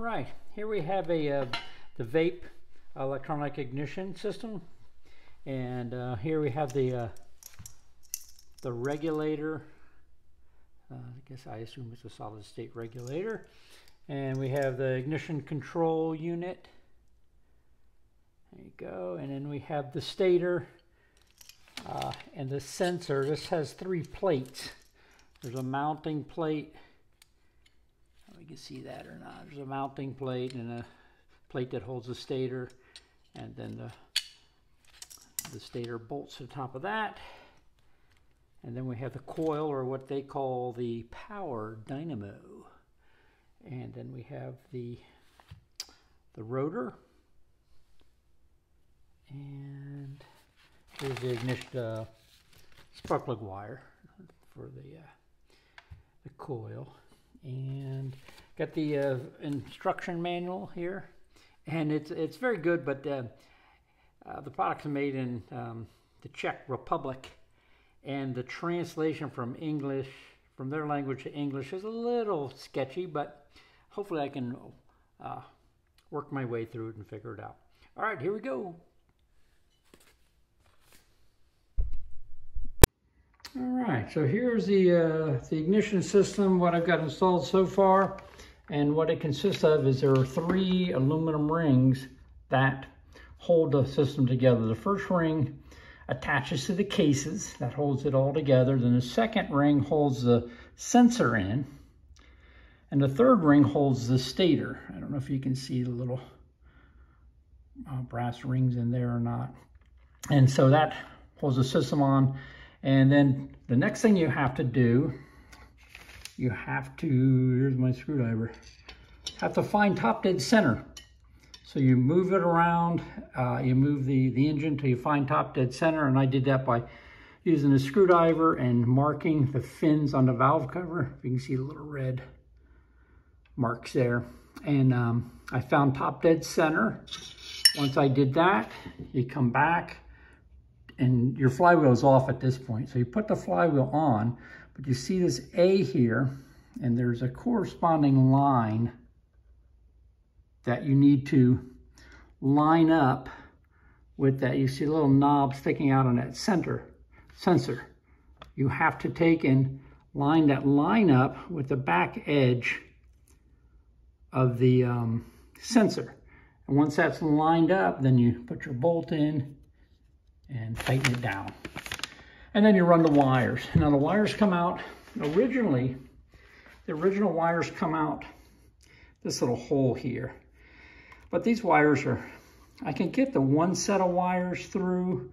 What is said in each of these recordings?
right, here we have a uh, the vape electronic ignition system, and uh, here we have the uh, the regulator. Uh, I guess I assume it's a solid state regulator, and we have the ignition control unit. There you go, and then we have the stator uh, and the sensor. This has three plates. There's a mounting plate can see that or not. There's a mounting plate and a plate that holds the stator and then the, the stator bolts to top of that. And then we have the coil or what they call the power dynamo. And then we have the, the rotor. And here's the ignition uh, spark plug wire for the, uh, the coil and got the uh, instruction manual here and it's it's very good but uh, uh, the product's made in um, the Czech Republic and the translation from English from their language to English is a little sketchy but hopefully I can uh, work my way through it and figure it out all right here we go All right, so here's the, uh, the ignition system, what I've got installed so far. And what it consists of is there are three aluminum rings that hold the system together. The first ring attaches to the cases, that holds it all together. Then the second ring holds the sensor in. And the third ring holds the stator. I don't know if you can see the little uh, brass rings in there or not. And so that holds the system on. And then the next thing you have to do, you have to, here's my screwdriver, have to find top dead center. So you move it around, uh, you move the, the engine till you find top dead center, and I did that by using a screwdriver and marking the fins on the valve cover. You can see the little red marks there. And um, I found top dead center. Once I did that, you come back, and your flywheel is off at this point. So you put the flywheel on, but you see this A here, and there's a corresponding line that you need to line up with that. You see a little knob sticking out on that center sensor. You have to take and line that line up with the back edge of the um, sensor. And once that's lined up, then you put your bolt in, and tighten it down. And then you run the wires. Now the wires come out, originally, the original wires come out this little hole here. But these wires are, I can get the one set of wires through,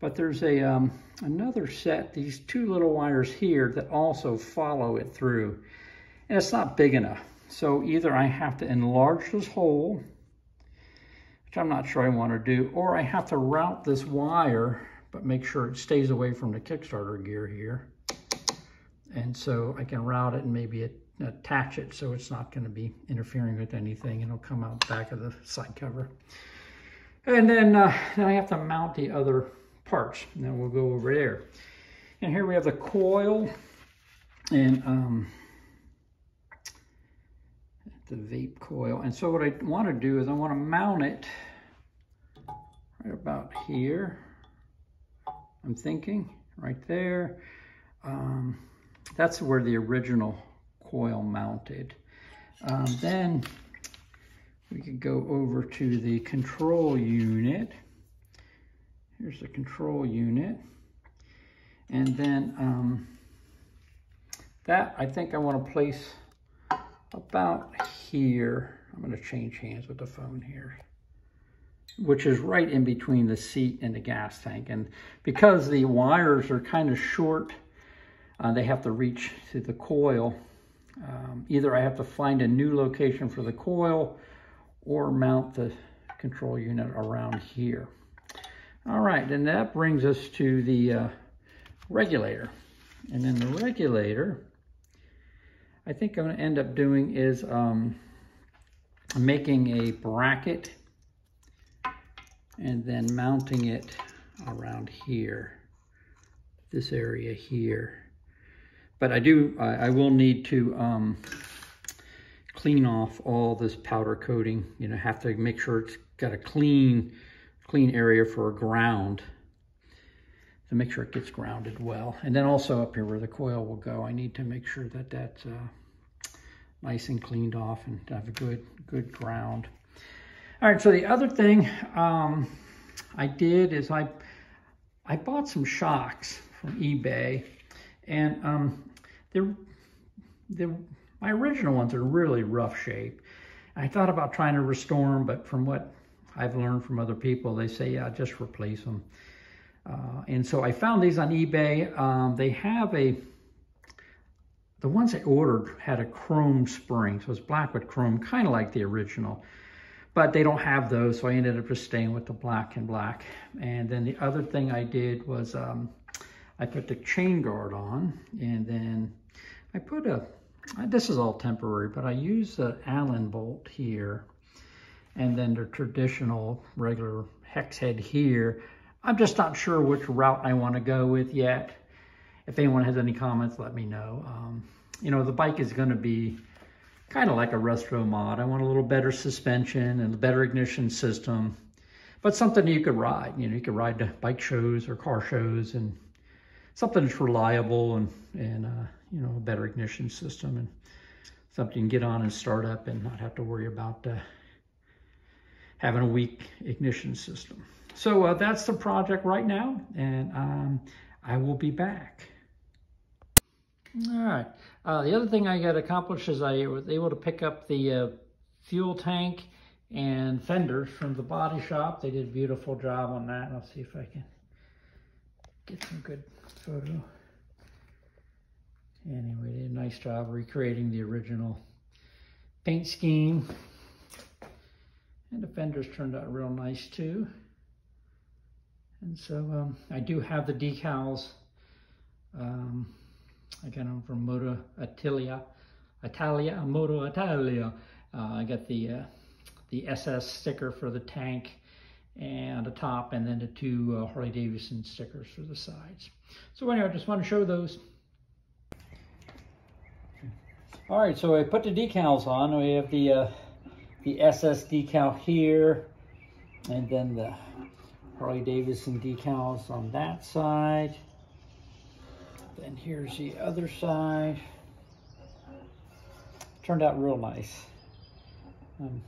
but there's a um, another set, these two little wires here that also follow it through. And it's not big enough. So either I have to enlarge this hole which I'm not sure I want to do, or I have to route this wire, but make sure it stays away from the Kickstarter gear here. And so I can route it and maybe it, attach it so it's not going to be interfering with anything. It'll come out back of the side cover. And then, uh, then I have to mount the other parts. And then we'll go over there. And here we have the coil and um, the vape coil. And so what I want to do is I want to mount it right about here. I'm thinking right there. Um, that's where the original coil mounted. Um, then we could go over to the control unit. Here's the control unit. And then um, that I think I want to place about here. I'm going to change hands with the phone here, which is right in between the seat and the gas tank. And because the wires are kind of short, uh, they have to reach to the coil. Um, either I have to find a new location for the coil or mount the control unit around here. All right, and that brings us to the uh, regulator. And then the regulator I think I'm going to end up doing is um, making a bracket and then mounting it around here, this area here. But I do, I, I will need to um, clean off all this powder coating. You know, have to make sure it's got a clean, clean area for a ground to make sure it gets grounded well. And then also up here where the coil will go, I need to make sure that that's uh, nice and cleaned off and have a good, good ground. All right, so the other thing um, I did is I, I bought some shocks from eBay and um, they're, they're, my original ones are really rough shape. I thought about trying to restore them, but from what I've learned from other people, they say, yeah, just replace them. Uh, and so I found these on eBay. Um, they have a, the ones I ordered had a chrome spring. So it's black with chrome, kind of like the original. But they don't have those, so I ended up just staying with the black and black. And then the other thing I did was um, I put the chain guard on, and then I put a, this is all temporary, but I use the Allen bolt here, and then the traditional regular hex head here I'm just not sure which route I want to go with yet. If anyone has any comments, let me know. Um, you know, the bike is going to be kind of like a retro mod. I want a little better suspension and a better ignition system, but something you could ride. You know, you could ride to bike shows or car shows and something that's reliable and, and uh, you know, a better ignition system and something you can get on and start up and not have to worry about uh, having a weak ignition system. So uh, that's the project right now, and um, I will be back. All right. Uh, the other thing I got accomplished is I was able to pick up the uh, fuel tank and fenders from the body shop. They did a beautiful job on that. I'll see if I can get some good photo. Anyway, they did a nice job recreating the original paint scheme. And the fenders turned out real nice too. And so um, I do have the decals. Um, I got them from Moto Italia, Italia, Moto Italia. Uh, I got the uh, the SS sticker for the tank and the top, and then the two uh, Harley Davidson stickers for the sides. So anyway, I just want to show those. All right, so I put the decals on. We have the uh, the SS decal here, and then the Harley Davidson decals on that side. Then here's the other side. Turned out real nice. I'm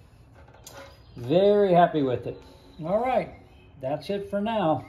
very happy with it. All right, that's it for now.